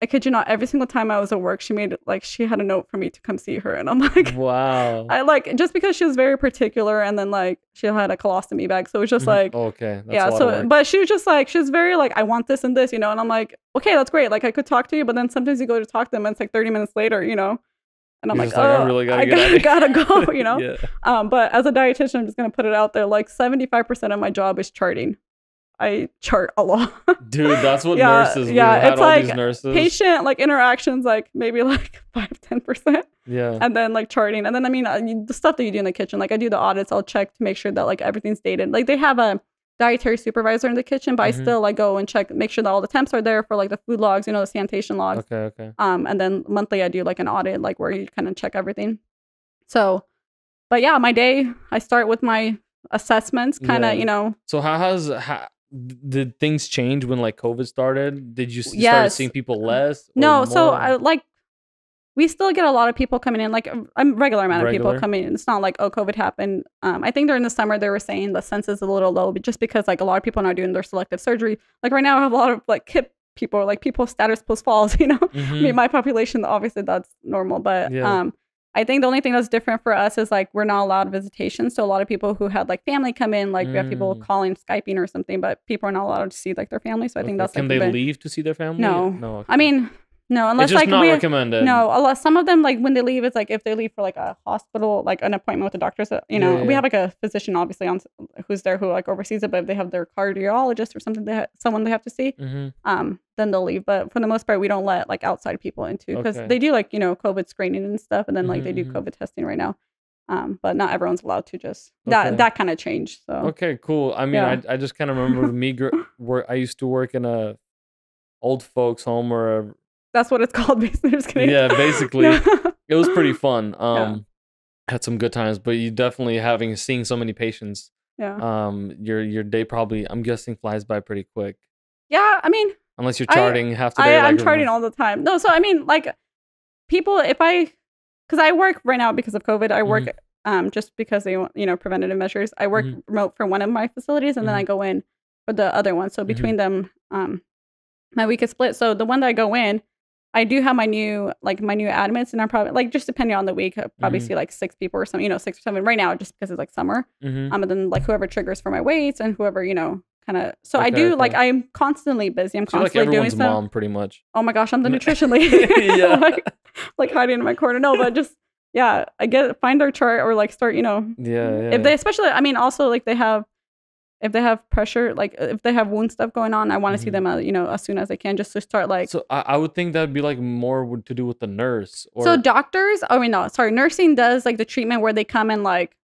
B: I kid you not, every single time I was at work, she made like she had a note for me to come see her, and I'm like.
A: Wow.
B: I like just because she was very particular, and then like she had a colostomy bag, so it was just
A: Mhm.
B: like
A: okay. That's
B: yeah.
A: a lot of
B: So, but she was just like she's very like I want this and this, you know, and I'm like okay, that's great. Like I could talk to you, but then sometimes you go to talk to them, and it's like 30 minutes later, you know, and I'm
A: You're
B: like,
A: like, I
B: oh,
A: really gotta
B: I
A: get outta
B: gotta, gotta go, you know.
A: yeah.
B: Um, but as a dietitian, I'm just gonna put it out there. Like 75% of my job is charting. I chart a lot.
A: Dude, that's what
B: Yeah,
A: nurses.
B: yeah, it's
A: all
B: like
A: these nurses.
B: Patient like interactions, like maybe like five, 10%.
A: Yeah.
B: and then like charting and then i mean uh, you- the stuff that you do in the kitchen like i do the audits i'll check to make sure that like everything's dated like they have a dietary supervisor in the kitchen but
A: Mhm.
B: i still like go and check make sure that all the temps are there for like the food logs you know the sanitation logs
A: Okay. Okay.
B: um and then monthly i do like an audit like where you kind of check everything so but yeah my day i start with my assessments kind of
A: Yeah.
B: you know
A: So how has how, did things change when like COVID started? Did you s- start seeing people less? or
B: no so i like we still get a lot of people coming in like a a regular amount of people coming in it's not like oh covid happened um i think during the summer they were saying the census is a little low but just because like a lot of people are not doing their selective surgery like right now i have a lot of like hip people like people status post falls you know i
A: Mhm.
B: mean my population obviously that's normal but
A: Yeah.
B: um I think the only thing that's different for us is like we're not allowed visitation. So a lot of people who had like family come in, like we have people
A: Mm.
B: calling, skyping or something, but people are not allowed to see like their family. So I think
A: Okay.
B: that's
A: can
B: like,
A: they
B: the-
A: leave to see their family?
B: No.
A: No.
B: I mean, no, unless
A: it's just
B: like
A: not
B: we
A: recommended.
B: no, unless some of them like when they leave, it's like if they leave for like a hospital, like an appointment with the doctors. uh, You know,
A: Yeah,
B: we have like a physician obviously on who's there who like oversees it. But if they have their cardiologist or something, they ha- someone they have to see,
A: hmm
B: um, then they'll leave. But for the most part, we don't let like outside people into because
A: Okay.
B: they do like you know COVID screening and stuff, and then like they do
A: Mhm, mhm.
B: COVID testing right now. Um, but not everyone's allowed to just that
A: Okay.
B: that kind of changed. So
A: Okay. Cool. I mean,
B: Yeah.
A: I I just kind of remember me gr- where I used to work in a old folks home or a
B: that's what it's called. Basically, just kidding.
A: Yeah, basically.
B: Yeah.
A: it was pretty fun. Um, had some good times, but you definitely having seeing so many patients.
B: yeah.
A: Um, your your day probably I'm guessing flies by pretty quick,
B: yeah. I mean,
A: unless you're
B: I-
A: charting half the
B: I,
A: day.
B: I'm
A: like,
B: charting all the time. No, so I mean, like, people, if I, because I work right now because of COVID, I work um just because they want, you know, preventative measures. I work
A: Mhm.
B: remote for one of my facilities, and then I go in for the other one. So between them, um, my week is split. So the one that I go in, I do have my new like my new admits, and I'm probably like just depending on the week, I probably
A: Mhm.
B: see like six people or something, you know, six or seven right now, just because it's like summer.
A: Mhm.
B: Um, and then like whoever triggers for my weights and whoever you know kind of. So I
A: Okay,
B: do like. I'm constantly busy. I'm
A: So you're like
B: constantly doing stuff.
A: mom, pretty much.
B: Oh my gosh, I'm the nutrition lady.
A: Yeah.
B: like, like hiding in my corner. No, but just yeah, I get find their chart or like start, you know,
A: Yeah, yeah.
B: if they especially I mean also like they have if they have pressure, like if they have wound stuff going on, I want to see
A: Mhm.
B: them, uh, you know, as soon as I can, just to start like.
A: so I, I would think that'd be like more to do with the nurse. Or
B: so doctors, I mean, no, sorry, nursing does like the treatment where they come and like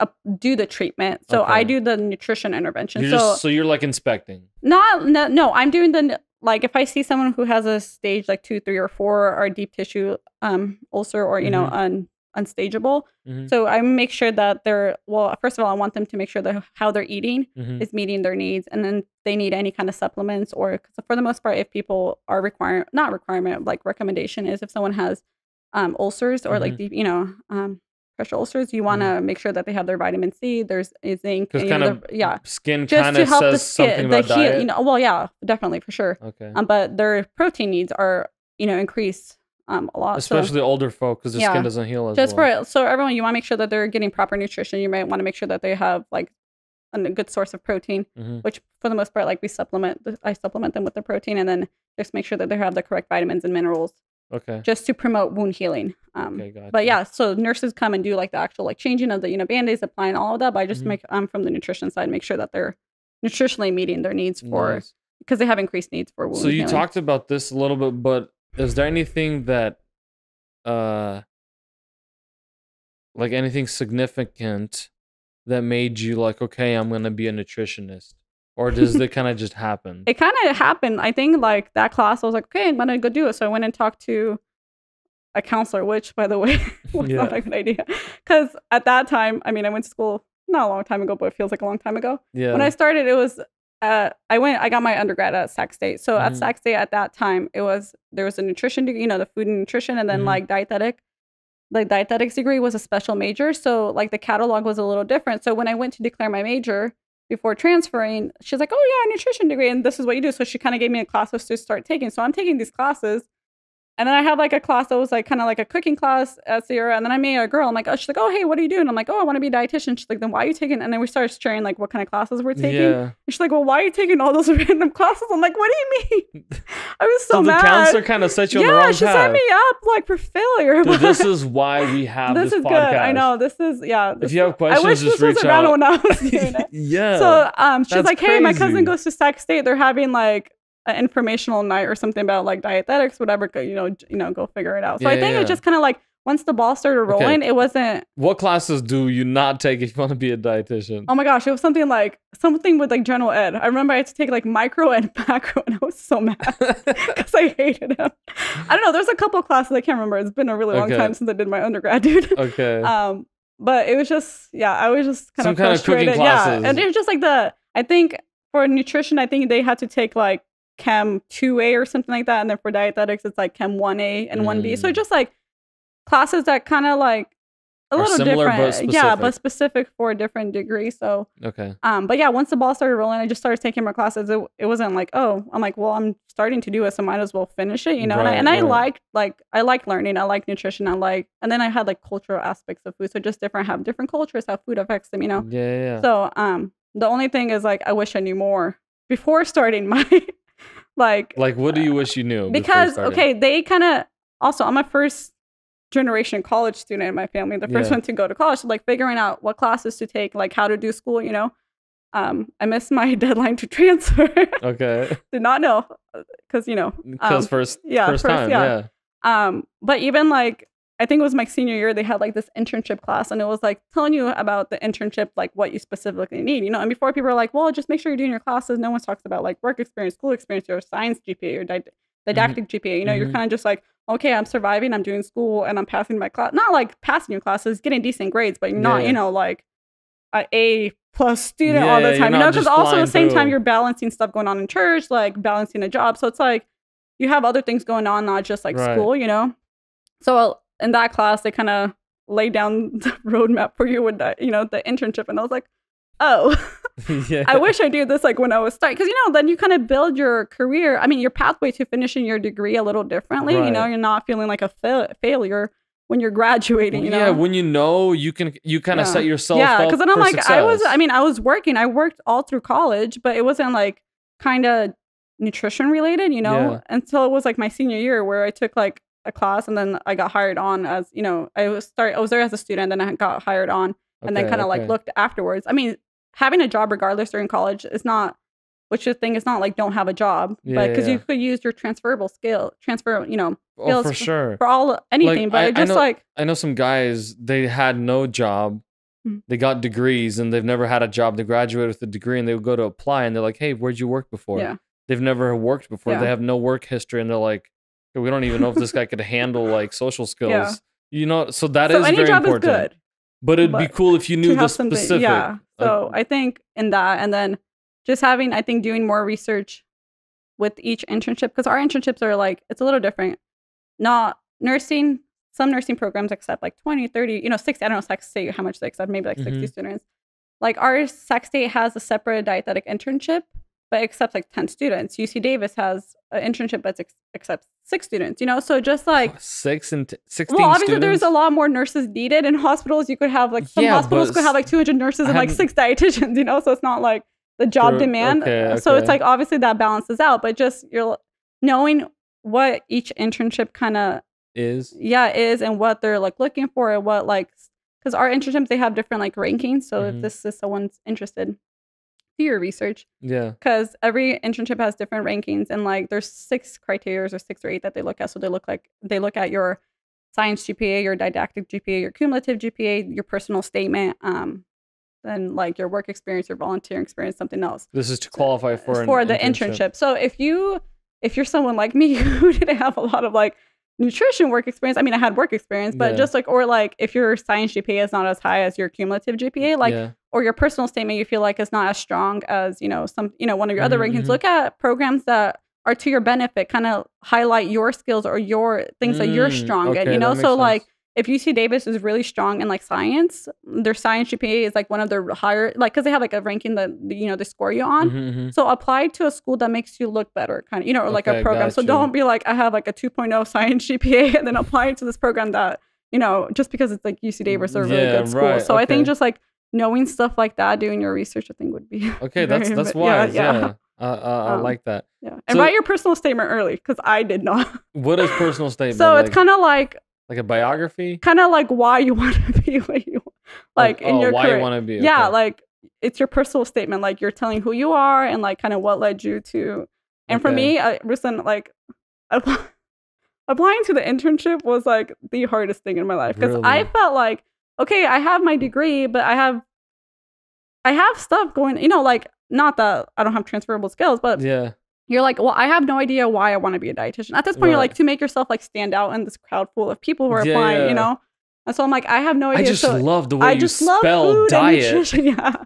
B: uh, do the treatment. So I do the nutrition intervention.
A: you're
B: so
A: just so you're like inspecting.
B: Not no, no, I'm doing the like if I see someone who has a stage like two, three, or four, or deep tissue um ulcer, or you know
A: Mhm.
B: Un unstageable.
A: Mhm.
B: So I make sure that they're well. First of all, I want them to make sure that how they're eating
A: Mhm.
B: is meeting their needs, and then they need any kind of supplements or for the most part, if people are requiring not requirement like recommendation is if someone has um ulcers or like
A: Mhm.
B: deep, you know um pressure ulcers, you want to make sure that they have their vitamin C. There's zinc. And,
A: kind
B: know,
A: of
B: the- yeah
A: skin
B: just to help the skin, the heal. You know, well, yeah, definitely for sure.
A: okay.
B: Um, but their protein needs are you know increased um a lot. so
A: Especially older folk, because the
B: Yeah.
A: skin doesn't heal as
B: just
A: well.
B: for so everyone, you want to make sure that they're getting proper nutrition. You might want to make sure that they have like a good source of protein,
A: Mhm.
B: which for the most part, like we supplement. I supplement them with the protein, and then just make sure that they have the correct vitamins and minerals,
A: Okay.
B: just to promote wound healing. Um,
A: Okay, gotcha.
B: but yeah, so nurses come and do like the actual like changing of the you know band-aids, applying all of that. But I just
A: Mhm.
B: make um from the nutrition side, make sure that they're nutritionally meeting their needs for
A: Nice.
B: because they have increased needs for wound
A: So you
B: healing.
A: talked about this a little bit, but is there anything that, uh, like anything significant that made you like, okay, I'm gonna be a nutritionist, or does it kind of just happen?
B: it kind of happened. I think like that class, I was like, okay, I'm gonna go do it. So I went and talked to a counselor, which by the way was not a good idea. Because at that time, I mean, I went to school not a long time ago, but it feels like a long time ago.
A: yeah.
B: When I started, it was uh, I went, I got my undergrad at Sac State. So at
A: Mhm.
B: Sac State at that time, it was there was a nutrition degree, you know, the food and nutrition, and then
A: Mhm.
B: like dietetic. The dietetics degree was a special major, so like the catalog was a little different. So when I went to declare my major before transferring, she's like, "Oh yeah, nutrition degree, and this is what you do." So she kind of gave me a class to start taking. So I'm taking these classes, and then I had like a class that was like kind of like a cooking class at Sierra, and then I met a girl. I'm like, "Oh," she's like, "Oh hey, what are you doing?" I'm like, "Oh, I want to be a dietitian." She's like, "Then why are you taking?" And then we started sharing like what kind of classes we're taking.
A: yeah.
B: And she's like, "Well, why are you taking all those random classes?" I'm like, "What do you mean?" I was so,
A: So, the counselor kind of set you on the
B: yeah,
A: wrong
B: she
A: path.
B: set me up like for failure.
A: Dude, this is why we have
B: this
A: this,
B: is
A: podcast.
B: good. I know. This is yeah.
A: If you have questions,
B: I wish
A: just
B: this was
A: reach
B: around
A: out.
B: when I was doing it.
A: yeah.
B: So um, she's like, "Hey, my cousin goes to Sac State. They're having like an informational night or something about like dietetics, whatever. go- You know, you know, go figure it out." So
A: Yeah,
B: I think
A: yeah,
B: it just kind of like once the ball started
A: Okay.
B: rolling, it wasn't.
A: what classes do you not take if you want to be a dietitian?
B: Oh my gosh, it was something like something with like general ed. I remember I had to take like micro and macro, and I was so mad because I hated him. I don't know. There's a couple classes I can't remember. It's been a really long
A: Okay.
B: time since I did my undergrad, dude.
A: okay.
B: um but it was just yeah i was just kind
A: Some
B: of
A: kind of cooking
B: frustrated yeah
A: classes.
B: and it was just like the i think for nutrition i think they had to take like chem 2a or something like that and then for dietetics it's like chem 1a and 1b so
A: Mm.
B: just like classes that kind of like a little
A: similar but
B: different yeah but
A: specific.
B: for a different degree so
A: okay.
B: um but yeah once the ball started rolling i just started taking more classes it, it wasn't like oh i'm like well i'm starting to do it so might as well finish it you know and I,
A: Right,
B: I
A: right.
B: like like i like learning i like nutrition i like and then i had like cultural aspects of food so just different have different cultures how food affects them you know
A: Yeah, yeah. yeah.
B: so um the only thing is like i wish i knew more before starting my like
A: like, what do you wish you knew?
B: because okay they kind of also i'm a first generation college student in my family the first
A: Yeah.
B: one to go to college so like figuring out what classes to take like how to do school you know um i missed my deadline to transfer
A: Okay.
B: did not know because you know
A: Because
B: um,
A: first,
B: yeah,
A: first,
B: first-
A: time,
B: yeah.
A: yeah.
B: um but even like i think it was my senior year they had like this internship class and it was like telling you about the internship like what you specifically need you know? And before people are like well just make sure you're doing your classes. No one talks about like work experience school experience your science gpa your di- didactic gpa you know? You're
A: Mhm.
B: kind of just like okay i'm surviving i'm doing school and i'm passing my class not like passing your classes getting decent grades but you're not
A: Yeah.
B: you know like a a plus student all the time you know? because also at the same time you're balancing stuff going on in church like balancing a job so it's like you have other things going on not just like
A: Right.
B: school you know? So in that class they kind of laid down the roadmap for you with that you know the internship and i was like oh
A: yeah.
B: i wish i did this like when i was starting because you know then you kind of build your career i mean your pathway to finishing your degree a little differently you know you're not feeling like a fa- failure when you're graduating you know
A: yeah, when you know, you can you kind of
B: Yeah.
A: set yourself
B: yeah because then i'm like i was i mean i was working i worked all through college but it wasn't like kind of nutrition related you know
A: Yeah.
B: until it was like my senior year where i took like a class and then i got hired on as you know i was start i was there as a student then i got hired on and then kind of like looked afterwards i mean having a job regardless during college is not which the thing is not like don't have a job
A: Yeah,
B: but because
A: yeah.
B: you could use your transferable skill transfer you know
A: oh,
B: skills
A: for sure.
B: for all anything but
A: I-
B: it
A: I
B: just
A: know-
B: like
A: I know some guys, they had no job.
B: Mhm.
A: They got degrees and they've never had a job. They graduated with a degree and they would go to apply and they're like, hey, where'd you work before?
B: yeah
A: They've never worked before.
B: Yeah.
A: They have no work history and they're like, "Hey, we don't even know if this guy could handle like social skills.
B: Yeah.
A: You know, so that is
B: so any
A: very
B: job
A: important.
B: is good
A: But it'd be cool if you knew the specific.
B: yeah
A: uh,
B: so i think in that and then just having i think doing more research with each internship because our internships are like it's a little different not nursing some nursing programs accept like 20 30 you know 60 i don't know Sac State how much they accept maybe like 60
A: Mhm.
B: students like our Sac State has a separate dietetic internship but accepts like 10 students uc davis has an internship that ex- accepts six students you know so just like
A: six and t- sixteen.
B: well, obviously, there's a lot more nurses needed in hospitals. You could have like some
A: Yeah,
B: hospitals could have like 200 nurses and like six dietitians, you know. So it's not like the job
A: True.
B: demand.
A: Okay,
B: So it's like obviously that balances out, but just you're knowing what each internship kind of
A: is
B: yeah is and what they're like looking for and what like because our internships they have different like rankings. So
A: Mhm.
B: if this is someone's interested, do your research
A: Yeah.
B: because every internship has different rankings and like there's six criteria or six or eight that they look at. So they look like they look at your science GPA, your didactic GPA, your cumulative GPA, your personal statement, um, then like your work experience, your volunteering experience, something else
A: This is to qualify for an
B: for the internship. So if you if you're someone like me who didn't have a lot of like nutrition work experience, I mean I had work experience, but
A: Yeah.
B: just like or like if your science GPA is not as high as your cumulative GPA, like
A: yeah.
B: or your personal statement you feel like is not as strong as you know some you know one of your other
A: Mhm,
B: rankings
A: mhm.
B: look at programs that are to your benefit kind of highlight your skills or your things that you're
A: Mm,
B: strong in
A: okay,
B: you know so like
A: sense.
B: If UC Davis is really strong in like science their science GPA is like one of their higher like because they have like a ranking that you know they score you on
A: Mhm, mhm.
B: so apply to a school that makes you look better kind of you know or like a program so
A: you.
B: don't be like I have like a 2.0 science GPA and then apply to this program that you know just because it's like UC Davis or a really
A: Yeah,
B: good school
A: right,
B: so I think just like knowing stuff like that, doing your research, I think would be
A: Okay, that's that's
B: yeah,
A: wise. Yeah.
B: yeah.
A: Uh, uh, I
B: Um,
A: like that.
B: yeah. And
A: So-
B: write your personal statement early because I did not.
A: What is personal statement?
B: so
A: like,
B: it's kind of like
A: like a biography.
B: kind of like why you want to be what you like in
A: oh,
B: your
A: why
B: career.
A: you want to be?
B: Yeah,
A: okay.
B: like it's your personal statement. Like you're telling who you are and like kind of what led you to. And for me, I recent like applying to the internship was like the hardest thing in my life because I felt like okay, I have my degree, but I have I have stuff going. You know, like not that I don't have transferable skills, but
A: yeah,
B: you're like, well, I have no idea why I want to be a dietitian. At this point, you're like to make yourself like stand out in this crowd full of people who are
A: Yeah,
B: applying.
A: yeah.
B: You know, and so I'm like, I have no idea.
A: I just
B: so
A: love the way
B: I
A: you
B: just love
A: spell
B: food
A: diet.
B: Yeah,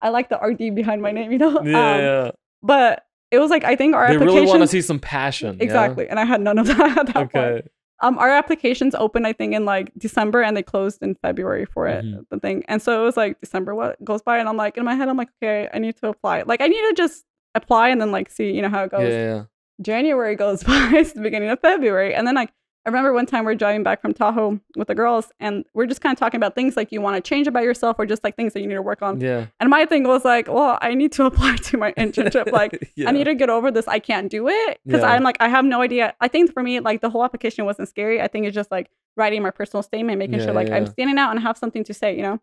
B: I like the RD behind my name. You know,
A: Yeah,
B: Um,
A: yeah.
B: but it was like I think our
A: They
B: application
A: really want to see some passion. yeah?
B: exactly, and I had none of that at that point.
A: Okay.
B: Um, our applications opened I think in like December, and they closed in February for it.
A: Mhm.
B: The thing, and so it was like December what goes by, and I'm like in my head, I'm like, okay, I need to apply. Like I need to just apply and then like see, you know, how it goes.
A: yeah.
B: January goes by, it's the beginning of February. And then like I remember one time we are driving back from Tahoe with the girls and we're just kind of talking about things like you want to change about yourself or just like things that you need to work on.
A: Yeah.
B: And my thing was like, well, I need to apply to my internship. Like
A: yeah.
B: I need to get over this. I can't do it because
A: Yeah.
B: I'm like, I have no idea. I think for me, like the whole application wasn't scary. I think it's just like writing my personal statement, making
A: Yeah,
B: sure like I'm standing out and have something to say, you know?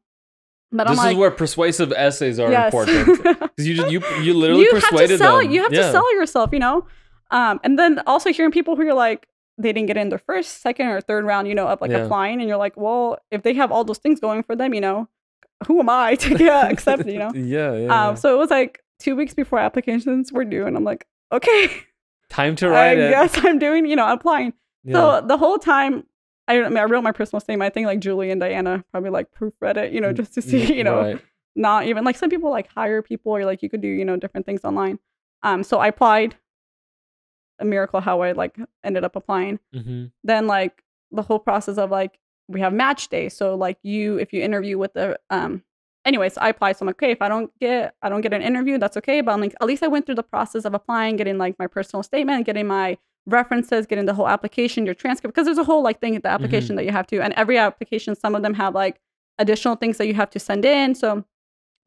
B: But
A: This
B: like,
A: is where persuasive essays are
B: yes.
A: important. Because you you you literally
B: you have to
A: persuaded
B: sell
A: them.
B: you have
A: yeah.
B: to sell yourself you know um and then also hearing people who are like they didn't get in their first second or third round you know of like
A: Yeah.
B: applying and you're like well if they have all those things going for them you know who am i to get accepted you know
A: Yeah, yeah.
B: um so it was like two weeks before applications were due and i'm like okay
A: Time to
B: i
A: write it.
B: guess i'm doing you know applying
A: Yeah.
B: so the whole time I, I mean, I wrote my personal statement. I think like Julie and Diana probably like proofread it, you know, just to see, you know,
A: Mm, Right.
B: not even like some people like hire people or like you could do you know different things online. Um so i applied a miracle how i like ended up applying.
A: Hmm
B: then like the whole process of like we have match day. So like you if you interview with the um anyways i applied. So i'm like okay if i don't get i don't get an interview that's okay. But i'm like at least i went through the process of applying getting like my personal statement getting my references getting the whole application your transcript because there's a whole like thing at the application that you have to and every application some of them have like additional things that you have to send in. So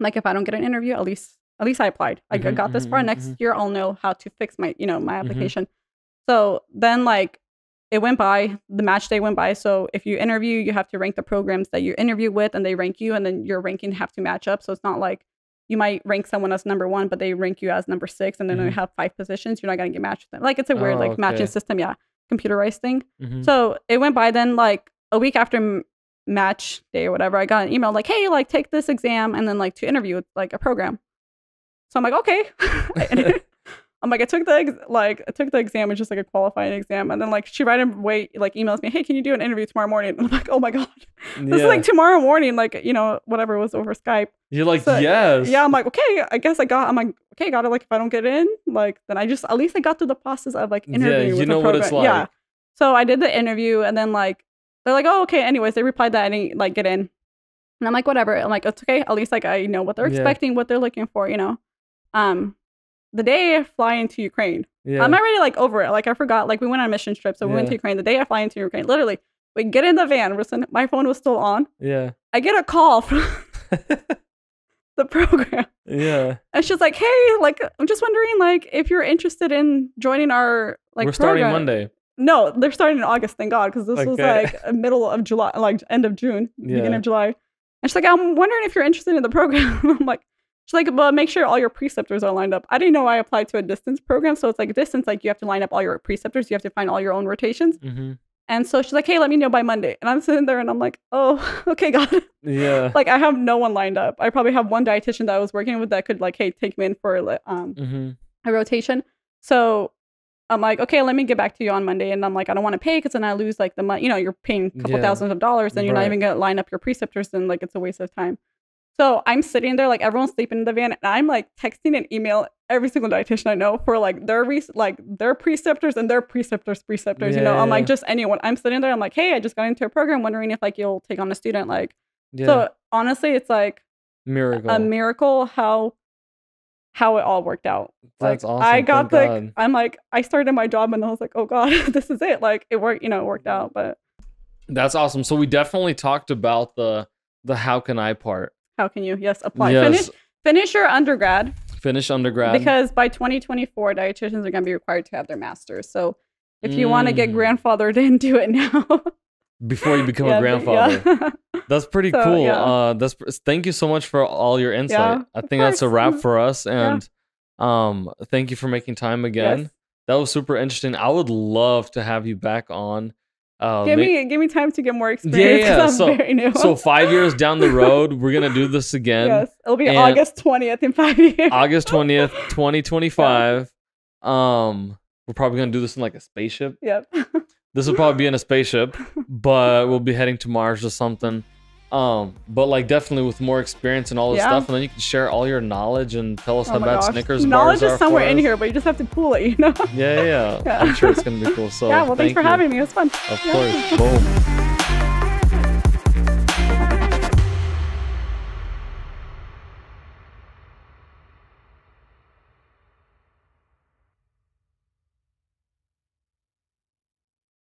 B: like if i don't get an interview at least at least i applied. I
A: Mhm,
B: got this far
A: mhm,
B: next
A: mhm.
B: year i'll know how to fix my you know my
A: Mhm.
B: application. So then like it went by the match day went by. So if you interview you have to rank the programs that you interview with and they rank you and then your ranking have to match up. So it's not like you might rank someone as number one but they rank you as number six and then
A: Mhm.
B: you have five positions you're not going to get matched with them. Like it's a weird
A: Oh,
B: like matching system yeah computerized thing.
A: Mhm.
B: so it went by then like a week after m- match day or whatever i got an email like hey like take this exam and then like to interview with like a program. So i'm like okay i'm like i took the ex- like i took the exam it's just like a qualifying exam and then like she right away like emails me hey can you do an interview tomorrow morning? And i'm like oh my god. This is like tomorrow morning like you know whatever was over skype.
A: You're like,
B: so-
A: yes.
B: yeah i'm like okay i guess i got i'm like okay got it like if i don't get in like then i just at least i got through the process of like
A: Yeah, you
B: with
A: know
B: the
A: what it's
B: program. yeah. so i did the interview and then like they're like oh okay. Anyways they replied that i didn't like get in. And i'm like whatever. I'm like it's okay at least like i know what they're
A: Yeah.
B: expecting what they're looking for you know? Um the day i fly into ukraine
A: yeah.
B: i'm already like over it like i forgot like we went on a mission trip so we went to ukraine the day i fly into ukraine literally we get in the van listen my phone was still on
A: yeah.
B: i get a call from the program
A: yeah.
B: and she's like, "Hey, like I'm just wondering, like, if you're interested in joining our like
A: We're starting. Monday.
B: No, they're starting in August. Thank God, because this was like middle of July, like end of June, beginning of July. And she's like, "I'm wondering if you're interested in the program." I'm like, She's like, but make sure all your preceptors are lined up. I didn't know I applied to a distance program. So it's like distance, like you have to line up all your preceptors. You have to find all your own rotations.
A: hmm
B: And so she's like, hey, let me know by Monday. And I'm sitting there and I'm like, oh, okay, God.
A: Yeah.
B: like I have no one lined up. I probably have one dietitian that I was working with that could like, hey, take me in for um,
A: hmm
B: a rotation. So I'm like, okay, let me get back to you on Monday. And I'm like, I don't want to pay because then I lose like the money. You know, you're paying a couple
A: Yeah.
B: thousands of dollars, and you're
A: Right.
B: not even gonna line up your preceptors, and like it's a waste of time. So I'm sitting there, like everyone's sleeping in the van, and I'm like texting an email every single dietitian I know for like their re- like their preceptors and their preceptors preceptors. you know,
A: Yeah,
B: I'm like
A: yeah.
B: just anyone. I'm sitting there. I'm like, hey, I just got into a program, wondering if like you'll take on a student. Like,
A: Yeah.
B: so honestly, it's like
A: Miracle.
B: a miracle how how it all worked out.
A: That's
B: like,
A: awesome.
B: I got
A: Thank
B: the.
A: God.
B: I'm like, I started my job and I was like, oh god, this is it. Like it worked. You know, it worked out. But
A: That's awesome. So we definitely talked about the the how can I part.
B: How can you? Yes, apply.
A: yes.
B: Finish finish your undergrad
A: Finish undergrad.
B: because by 2024, dietitians are going to be required to have their masters. So if you want to get
A: Mm.
B: grandfathered in, do it now.
A: before you become
B: Yeah,
A: a grandfather.
B: yeah.
A: That's pretty
B: So,
A: cool.
B: yeah.
A: Uh, that's thank you so much for all your insight. I think that's a wrap
B: Mhm.
A: for us, and um, thank you for making time again.
B: Yes.
A: That was super interesting. I would love to have you back on. Uh,
B: give me give me time to get more experience
A: yeah,
B: I'm
A: so-
B: very new.
A: so five years down the road, we're gonna do this again.
B: yes, it'll be August 20th in five years.
A: August twentieth, twenty twenty five. Um, we're probably gonna do this in like a spaceship.
B: yep.
A: This will probably be in a spaceship, but we'll be heading to Mars or something. Um, but like definitely with more experience and all this
B: Yeah.
A: stuff, and then you can share all your knowledge and tell us
B: Oh
A: how bad
B: gosh.
A: Snickers
B: Knowledge
A: bars
B: is somewhere in here, but you just have to pull it, you know?
A: Yeah, yeah, yeah.
B: Yeah.
A: I'm sure it's gonna be cool. So
B: yeah, well, thanks
A: thank
B: for
A: you.
B: having me. It was fun.
A: Of
B: Yeah.
A: course. Boom.